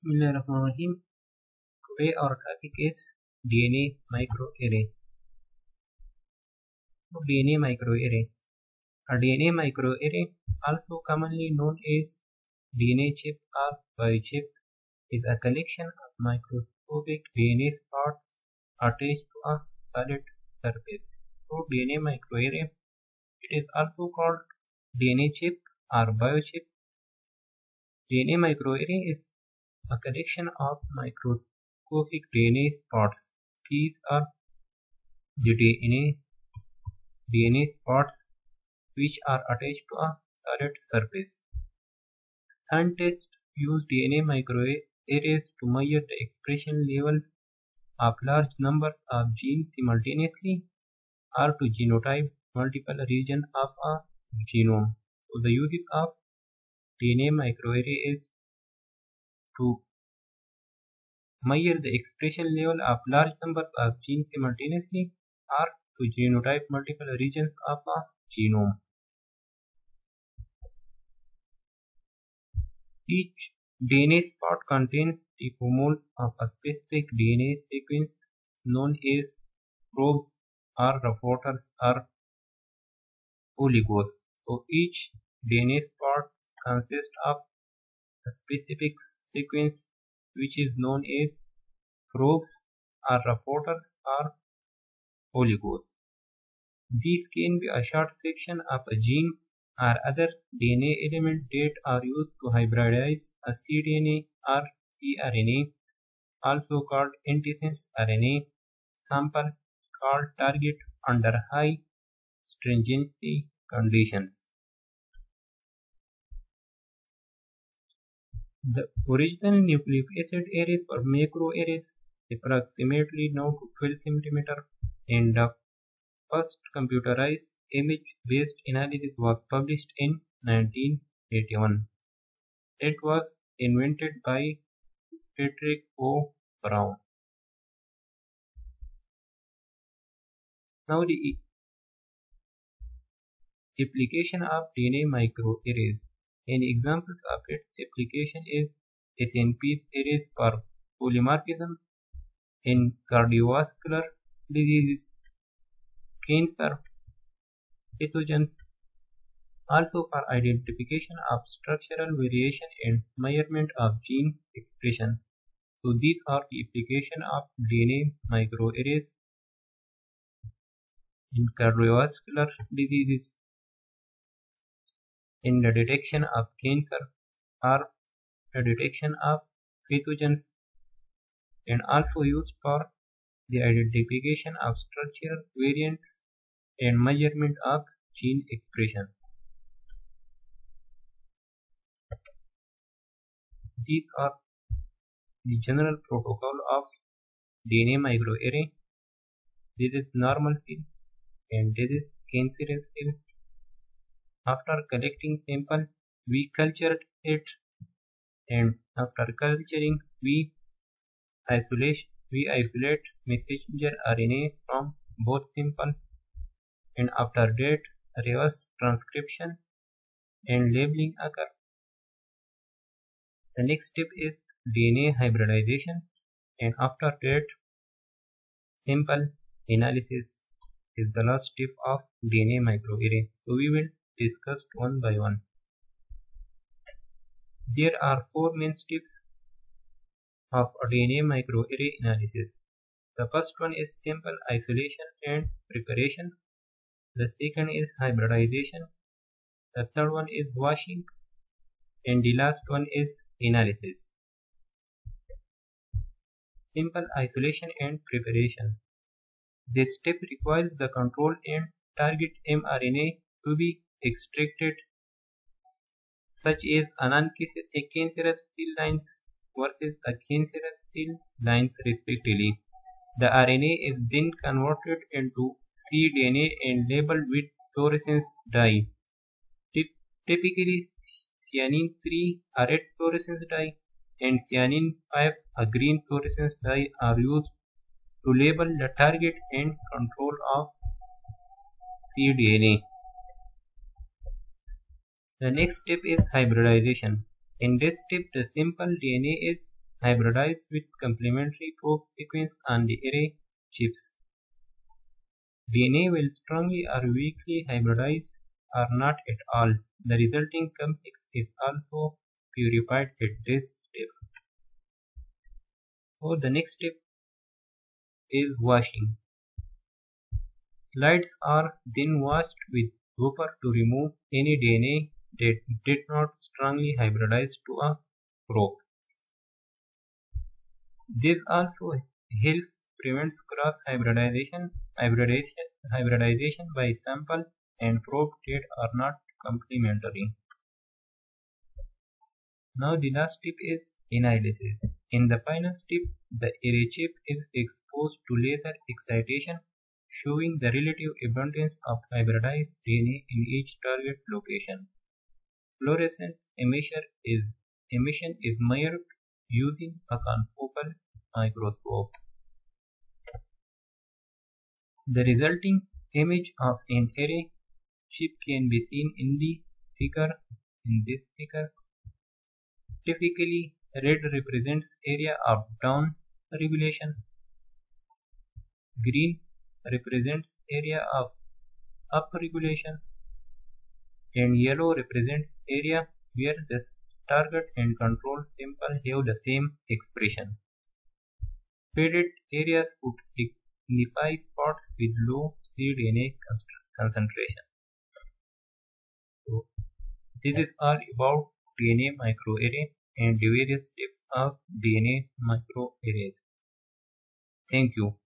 Bismillahirrahmanirrahim. Today our topic is DNA microarray. So DNA microarray. A DNA microarray, also commonly known as DNA chip or biochip, is a collection of microscopic DNA spots attached to a solid surface. So DNA microarray, it is also called DNA chip or biochip. DNA microarray is a collection of microscopic DNA spots. These are the DNA, DNA spots which are attached to a solid surface. Scientists use DNA microarrays to measure the expression level of large numbers of genes simultaneously or to genotype multiple regions of a genome. So the uses of DNA microarray is to measure the expression level of large numbers of genes simultaneously or to genotype multiple regions of a genome. Each DNA spot contains the moles of a specific DNA sequence known as probes or reporters or oligos. So each DNA spot consists of a specific sequence which is known as probes or reporters or oligos. These can be a short section of a gene or other DNA element that are used to hybridize a cDNA or cRNA, also called antisense RNA sample called target under high stringency conditions. The original nucleic acid arrays for macroarrays approximately now to 12 cm and the first computerized image-based analysis was published in 1981. It was invented by Frederick O. Brown. Now the application of DNA microarrays. An examples of its application is SNP's arrays for polymorphism in cardiovascular diseases, cancer, pathogens, also for identification of structural variation and measurement of gene expression. So these are the application of DNA microarrays in cardiovascular diseases in the detection of cancer or the detection of pathogens and also used for the identification of structural variants and measurement of gene expression. These are the general protocol of DNA microarray. This is normal cell and this is cancerous cell. After collecting sample, we cultured it and after culturing, we isolate we isolate messenger RNA from both sample and after that reverse transcription and labeling occur. The next step is DNA hybridization and after that sample analysis is the last step of DNA microarray. So we will discuss one by one. There are four main steps of DNA microarray analysis. The first one is sample isolation and preparation. The second is hybridization. The third one is washing. And the last one is analysis. Sample isolation and preparation. This step requires the control and target mRNA to be extracted such as a cancerous cell lines versus a cancerous cell lines respectively. The RNA is then converted into cDNA and labeled with fluorescence dye. Typically, cyanine 3 a red fluorescence dye and cyanine 5 a green fluorescence dye are used to label the target and control of cDNA. The next step is hybridization. In this step, the simple DNA is hybridized with complementary probe sequence on the array chips. DNA will strongly or weakly hybridize or not at all. The resulting complex is also purified at this step. So the next step is washing. Slides are then washed with buffer to remove any DNA that did not strongly hybridize to a probe. This also helps prevents cross hybridization, hybridization, hybridization by sample and probe that are not complementary. Now the last step is analysis. In the final step, the array chip is exposed to laser excitation showing the relative abundance of hybridized DNA in each target location. Fluorescence emission is, emission is measured using a confocal microscope. The resulting image of an array chip can be seen in the figure in this figure. Typically, red represents area of down regulation. Green represents area of up regulation and yellow represents area where the target and control symbol have the same expression. Faded areas would signify spots with low cDNA concentration. So, this is all about DNA microarray and the various steps of DNA microarrays. Thank you.